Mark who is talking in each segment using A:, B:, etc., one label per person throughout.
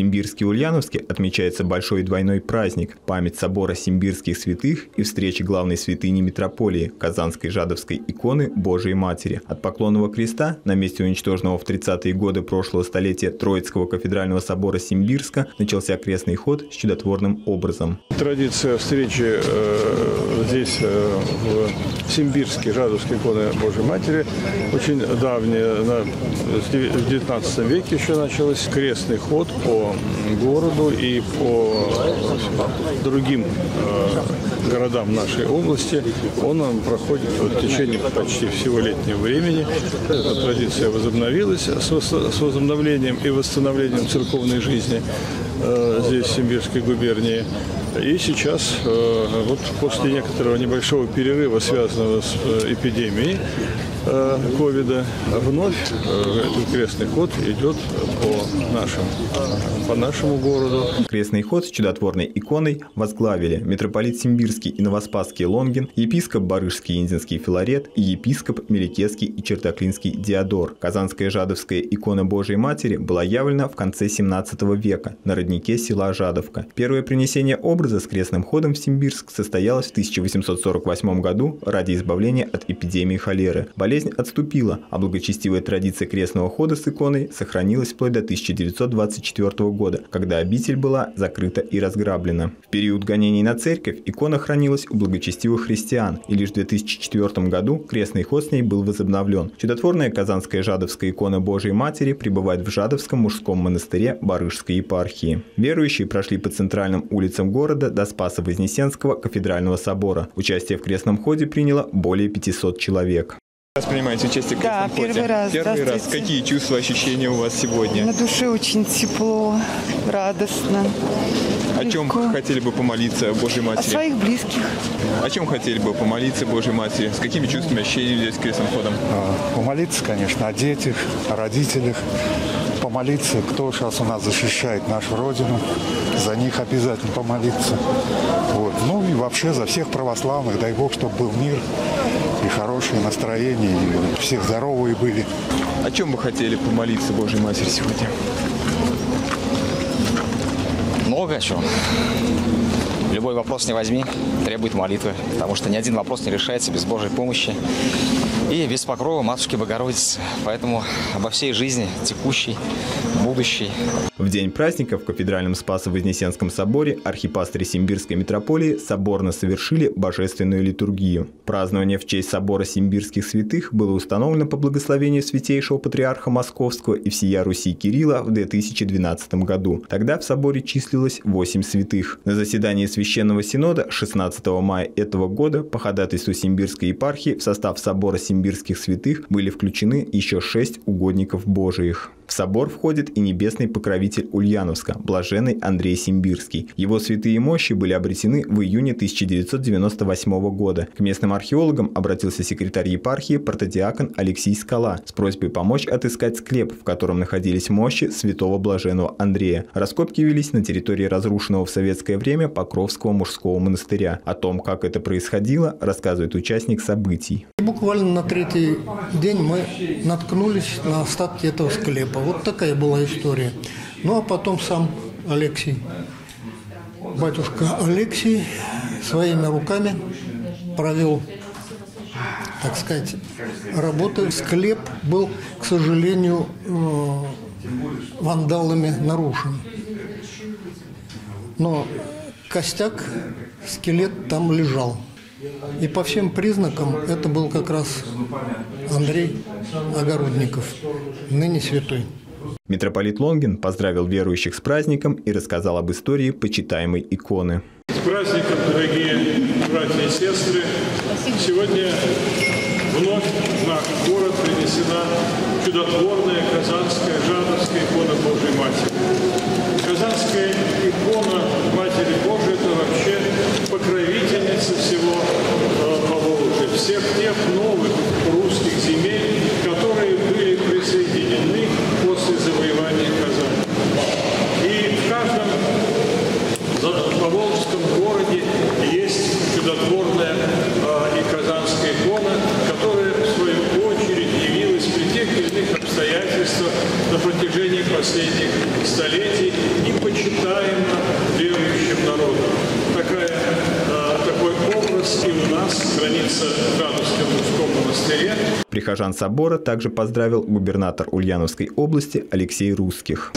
A: В Симбирске-Ульяновске отмечается большой двойной праздник – память собора симбирских святых и встречи главной святыни метрополии – Казанской Жадовской иконы Божией Матери. От Поклонного креста на месте уничтоженного в 30-е годы прошлого столетия Троицкого кафедрального собора Симбирска начался крестный ход с чудотворным образом.
B: Традиция встречи э, здесь, э, в Симбирске, Жадовской иконы Божьей Матери, очень давняя, на, в 19 веке еще началась крестный ход по городу и по другим э, городам нашей области. Он проходит в течение почти всего летнего времени. Эта традиция возобновилась с возобновлением и восстановлением церковной жизни э, здесь, в Симбирской губернии. И сейчас, э, вот после некоторого небольшого перерыва, связанного с эпидемией, ковида, вновь э, этот крестный ход идет по, нашим, по нашему городу.
A: Крестный ход с чудотворной иконой возглавили митрополит Симбирский и Новоспасский Лонгин, епископ Барышский Индинский Филарет и епископ Меликетский и Чертоклинский Диодор. Казанская Жадовская икона Божией Матери была явлена в конце 17 века на роднике села Жадовка. Первое принесение образа с крестным ходом в Симбирск состоялось в 1848 году ради избавления от эпидемии холеры болезнь отступила, а благочестивая традиция крестного хода с иконой сохранилась вплоть до 1924 года, когда обитель была закрыта и разграблена. В период гонений на церковь икона хранилась у благочестивых христиан, и лишь в 2004 году крестный ход с ней был возобновлен. Чудотворная казанская жадовская икона Божией Матери пребывает в Жадовском мужском монастыре Барышской епархии. Верующие прошли по центральным улицам города до Спаса-Вознесенского кафедрального собора. Участие в крестном ходе приняло более 500 человек.
C: Раз принимаете участие в
D: Да,
C: крестном
D: первый
C: ходе.
D: раз.
C: Первый раз. Какие чувства, ощущения у вас сегодня?
D: На душе очень тепло, радостно.
C: О чем
D: легко.
C: хотели бы помолиться Божьей
D: О
C: Матери?
D: своих близких.
C: О чем хотели бы помолиться Божьей Матери? С какими чувствами, ощущениями здесь крестным ходом?
E: А, Помолиться, конечно, о детях, о родителях. Помолиться, кто сейчас у нас защищает нашу Родину. За них обязательно помолиться. Вот. Ну и вообще за всех православных. Дай Бог, чтобы был мир хорошее настроение. И все здоровые были.
C: О чем бы хотели помолиться Божьей Матери сегодня?
F: Много о чем. Любой вопрос не возьми, требует молитвы, потому что ни один вопрос не решается без Божьей помощи и без покрова Матушки Богородицы. Поэтому обо всей жизни, текущей, будущей,
A: В день праздника в кафедральном Спасо-Вознесенском соборе архипастыри Симбирской митрополии соборно совершили божественную литургию. Празднование в честь собора Симбирских святых было установлено по благословению святейшего патриарха Московского и всея Руси Кирилла в 2012 году. Тогда в соборе числилось 8 святых. На заседании Священного Синода 16 мая этого года по ходатайству Симбирской епархии в состав собора Симбирских святых были включены еще 6 угодников Божиих. В собор входит и небесный покровитель Ульяновска, блаженный Андрей Симбирский. Его святые мощи были обретены в июне 1998 года. К местным археологам обратился секретарь епархии протодиакон Алексей Скала с просьбой помочь отыскать склеп, в котором находились мощи святого блаженного Андрея. Раскопки велись на территории разрушенного в советское время Покровского мужского монастыря. О том, как это происходило, рассказывает участник событий.
G: Буквально на третий день мы наткнулись на остатки этого склепа. Вот такая была история. Ну а потом сам Алексей, батюшка Алексей, своими руками провел, так сказать, работы. Склеп был, к сожалению, э, вандалами нарушен. Но костяк, скелет там лежал. И по всем признакам это был как раз Андрей Огородников, ныне святой.
A: Митрополит Лонгин поздравил верующих с праздником и рассказал об истории почитаемой иконы.
B: С праздником, дорогие братья и сестры! Сегодня вновь в наш город принесена чудотворная казанская жадовская икона Божьей Матери. Казанская икона Матери Божией – это вообще покровительница всего э, Поволжья, всех тех новых русских земель, которые были присоединены после завоевания Казани. И в каждом Поволжском городе есть чудотворная э, и казанская икона, которая в свою очередь явилась при тех или иных обстоятельствах на протяжении последних столетий и почитаемо верующим народом. Такая, образ и у нас хранится в Радовском мужском монастыре.
A: Прихожан собора также поздравил губернатор Ульяновской области Алексей Русских.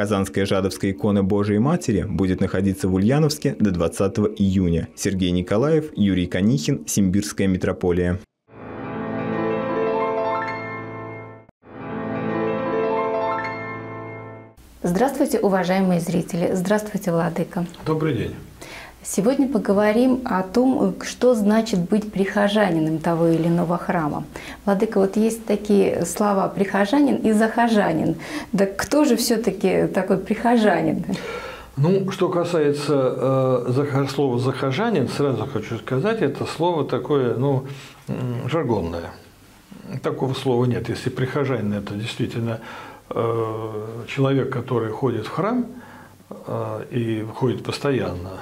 A: Казанская Жадовская икона Божией Матери будет находиться в Ульяновске до 20 июня. Сергей Николаев, Юрий Конихин, Симбирская митрополия.
H: Здравствуйте, уважаемые зрители. Здравствуйте, Владыка.
B: Добрый день.
H: Сегодня поговорим о том, что значит быть прихожанином того или иного храма. Владыка, вот есть такие слова «прихожанин» и «захожанин». Да кто же все-таки такой прихожанин?
B: Ну, что касается э, слова «захожанин», сразу хочу сказать, это слово такое, ну, жаргонное. Такого слова нет. Если прихожанин – это действительно э, человек, который ходит в храм – и ходит постоянно,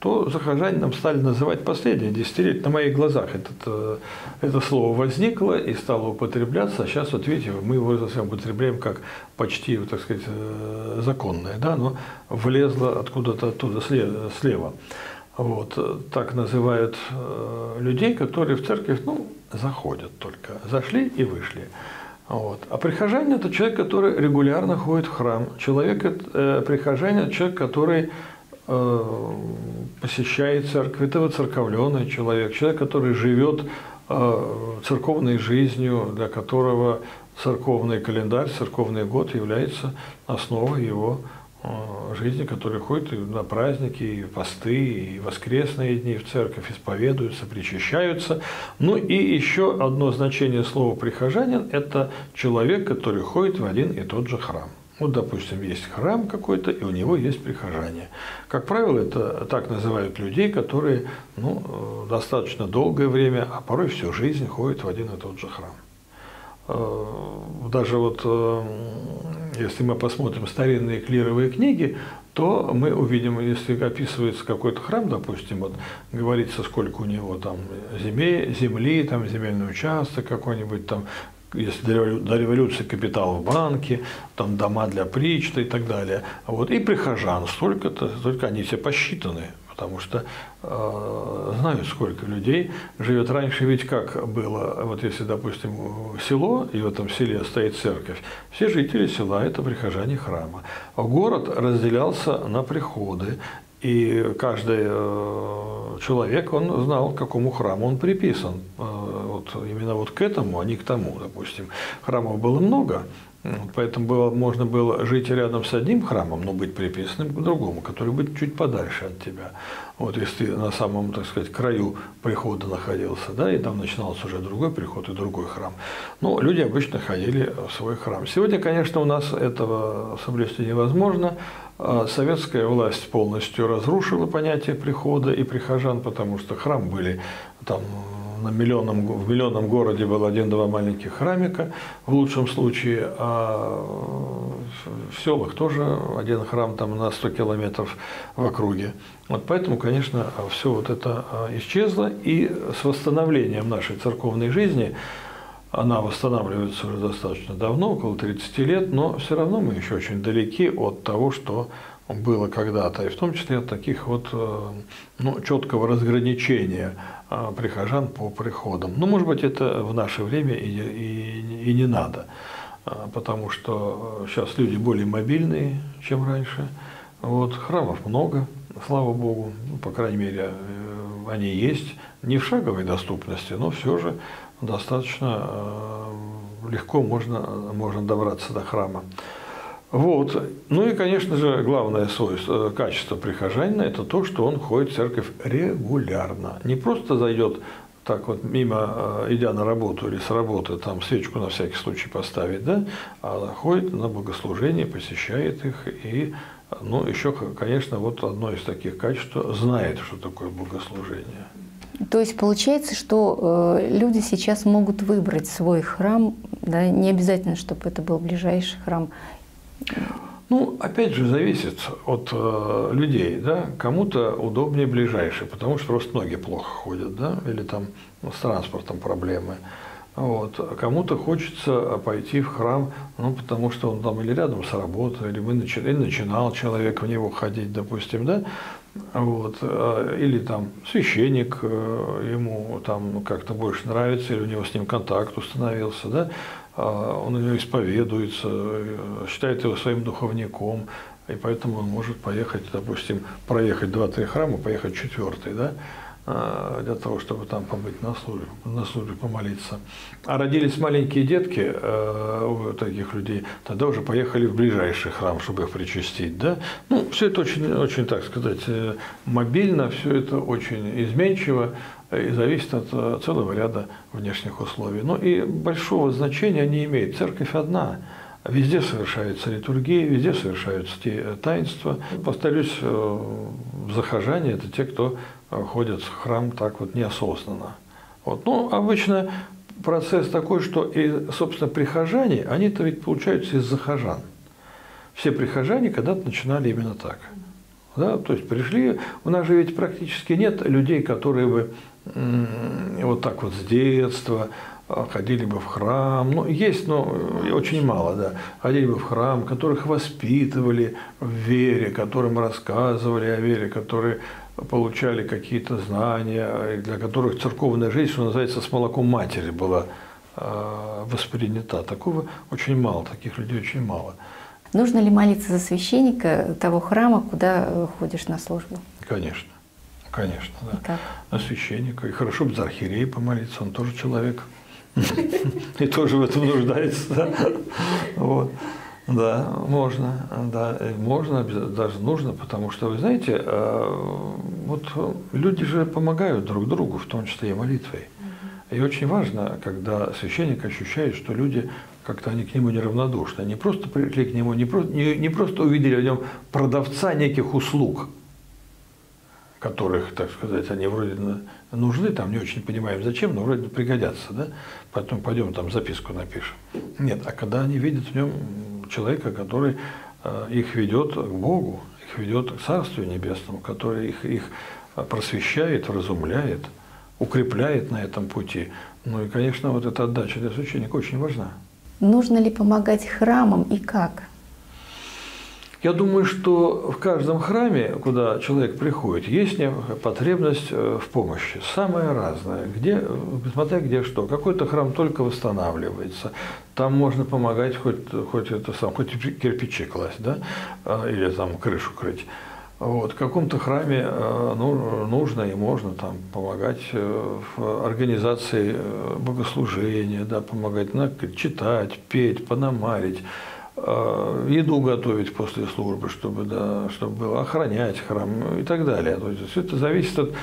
B: то захожанином стали называть последние десятилетия. На моих глазах этот, э, это слово возникло и стало употребляться. А сейчас, вот видите, мы его употребляем как почти, так сказать, э, законное, да, но влезло откуда-то оттуда слева. Вот, так называют людей, которые в церковь, ну, заходят только. Зашли и вышли. Вот. А прихожанин – это человек, который регулярно ходит в храм. Человек, э, прихожанин – это человек, который э, посещает церковь. Это воцерковленный человек, человек, который живет э, церковной жизнью, для которого церковный календарь, церковный год является основой его жизни, которые ходят на праздники, и посты, и воскресные дни в церковь, исповедуются, причащаются. Ну и еще одно значение слова «прихожанин» – это человек, который ходит в один и тот же храм. Вот, допустим, есть храм какой-то, и у него есть прихожане. Как правило, это так называют людей, которые ну, э, достаточно долгое время, а порой всю жизнь ходят в один и тот же храм. Э, даже вот э, если мы посмотрим старинные клировые книги, то мы увидим, если описывается какой-то храм, допустим, вот говорится, сколько у него там земли, земли там земельный участок какой-нибудь, там если до революции капитал в банке, там дома для причта и так далее. Вот, и прихожан столько-то, только они все посчитаны потому что э, знают, сколько людей живет. Раньше ведь как было, вот если, допустим, село, и в этом селе стоит церковь, все жители села – это прихожане храма. А город разделялся на приходы, и каждый э, человек, он знал, к какому храму он приписан. Э, вот именно вот к этому, а не к тому, допустим. Храмов было много, Поэтому было, можно было жить рядом с одним храмом, но быть приписанным к другому, который будет чуть подальше от тебя. Вот если ты на самом, так сказать, краю прихода находился, да, и там начинался уже другой приход и другой храм. Но люди обычно ходили в свой храм. Сегодня, конечно, у нас этого соблюсти невозможно. А советская власть полностью разрушила понятие прихода и прихожан, потому что храм были там на миллионном, в миллионном городе был один-два маленьких храмика, в лучшем случае, а в селах тоже один храм там на 100 километров в округе. Вот поэтому, конечно, все вот это а, исчезло, и с восстановлением нашей церковной жизни она восстанавливается уже достаточно давно, около 30 лет, но все равно мы еще очень далеки от того, что было когда-то, и в том числе от таких вот э, ну, четкого разграничения а, прихожан по приходам. Ну, может быть, это в наше время и, и, и не надо, а, потому что сейчас люди более мобильные, чем раньше. Вот, храмов много, слава Богу, ну, по крайней мере, э, они есть, не в шаговой доступности, но все же достаточно э, легко можно, можно добраться до храма. Вот. Ну и, конечно же, главное свойство, качество прихожанина – это то, что он ходит в церковь регулярно. Не просто зайдет так вот мимо, э, идя на работу или с работы, там свечку на всякий случай поставить, да, а ходит на богослужение, посещает их и, ну, еще, конечно, вот одно из таких качеств, знает, что такое богослужение.
H: То есть получается, что э, люди сейчас могут выбрать свой храм, да, не обязательно, чтобы это был ближайший храм.
B: Ну, опять же, зависит от э, людей, да. Кому-то удобнее ближайший, потому что просто ноги плохо ходят, да, или там ну, с транспортом проблемы. Вот. А кому-то хочется пойти в храм, ну, потому что он там или рядом с работой, или, мы начи, или начинал человек в него ходить, допустим, да, вот, а, или там священник, э, ему там как-то больше нравится, или у него с ним контакт установился, да, он у него исповедуется, считает его своим духовником, и поэтому он может поехать, допустим, проехать два-три храма, поехать четвертый, да, а, для того, чтобы там побыть на службе, на службе помолиться. А родились маленькие детки э, у таких людей, тогда уже поехали в ближайший храм, чтобы их причастить. Да? Ну, все это очень, очень, так сказать, э, мобильно, все это очень изменчиво и зависит от э, целого ряда внешних условий. Ну и большого значения не имеет. Церковь одна. Везде совершаются литургии, везде совершаются те таинства. Повторюсь, захожане – это те, кто ходят в храм так вот неосознанно. Вот. Ну, обычно процесс такой, что и, собственно, прихожане, они-то ведь получаются из захожан. Все прихожане когда-то начинали именно так. Да? То есть пришли, у нас же ведь практически нет людей, которые бы вот так вот с детства а, ходили бы в храм. Ну, есть, но очень мало, да. Ходили бы в храм, которых воспитывали в вере, которым рассказывали о вере, которые получали какие-то знания, для которых церковная жизнь, что называется, с молоком матери была а, воспринята. Такого очень мало, таких людей очень мало.
H: Нужно ли молиться за священника того храма, куда э, ходишь на службу?
B: Конечно. Конечно, да. И как? На священника. И хорошо бы за архиерея помолиться, он тоже человек. И тоже в этом нуждается. Вот. Да, можно, да, можно, даже нужно, потому что, вы знаете, э, вот люди же помогают друг другу, в том числе и молитвой. И очень важно, когда священник ощущает, что люди как-то они к нему неравнодушны, они просто пришли к нему, не просто, не, не просто увидели в нем продавца неких услуг, которых, так сказать, они вроде нужны, там не очень понимаем зачем, но вроде пригодятся, да, потом пойдем там записку напишем. Нет, а когда они видят в нем человека, который э, их ведет к Богу, их ведет к Царству Небесному, который их, их просвещает, разумляет, укрепляет на этом пути. Ну и, конечно, вот эта отдача для священника очень важна.
H: Нужно ли помогать храмам и как?
B: Я думаю, что в каждом храме, куда человек приходит, есть потребность э, в помощи, самая разная, где, смотря где что. Какой-то храм только восстанавливается, там можно помогать хоть, хоть это сам, хоть кирпичи класть, да, а, или там крышу крыть. Вот, в каком-то храме э, ну, нужно и можно там помогать э, в организации богослужения, да, помогать читать, петь, пономарить, еду готовить после службы, чтобы, да, чтобы было охранять храм и так далее. То есть все это зависит от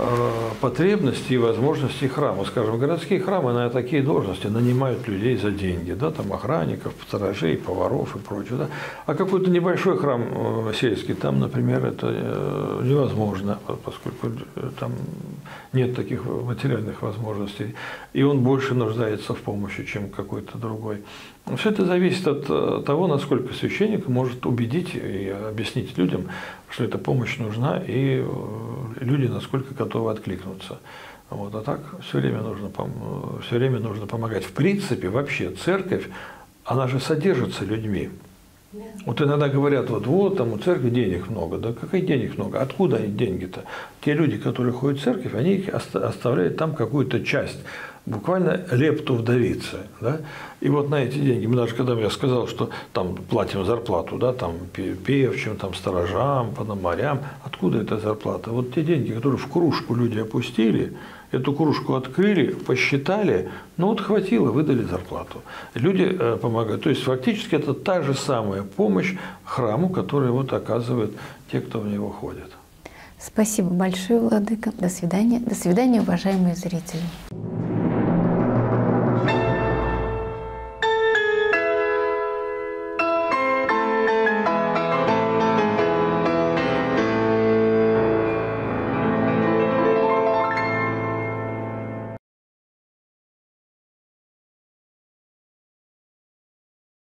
B: Э, потребностей и возможностей храма. Скажем, городские храмы на такие должности нанимают людей за деньги, да, там охранников, сторожей, поваров и прочее. Да. А какой-то небольшой храм э, сельский, там, например, это э, невозможно, поскольку там нет таких материальных возможностей, и он больше нуждается в помощи, чем какой-то другой. Все это зависит от того, насколько священник может убедить и объяснить людям, что эта помощь нужна, и люди насколько готовы откликнуться. Вот, а так все время, нужно, все время нужно помогать. В принципе, вообще церковь, она же содержится людьми. Вот иногда говорят, вот, вот там у церкви денег много. Да каких денег много? Откуда они деньги-то? Те люди, которые ходят в церковь, они их оставляют там какую-то часть буквально лепту вдовицы. Да? И вот на эти деньги, мы даже когда я сказал, что там платим зарплату, да, там певчим, там сторожам, пономарям, откуда эта зарплата? Вот те деньги, которые в кружку люди опустили, эту кружку открыли, посчитали, ну вот хватило, выдали зарплату. Люди э, помогают. То есть фактически это та же самая помощь храму, которую вот оказывают те, кто в него ходит.
H: Спасибо большое, Владыка. До свидания. До свидания, уважаемые зрители.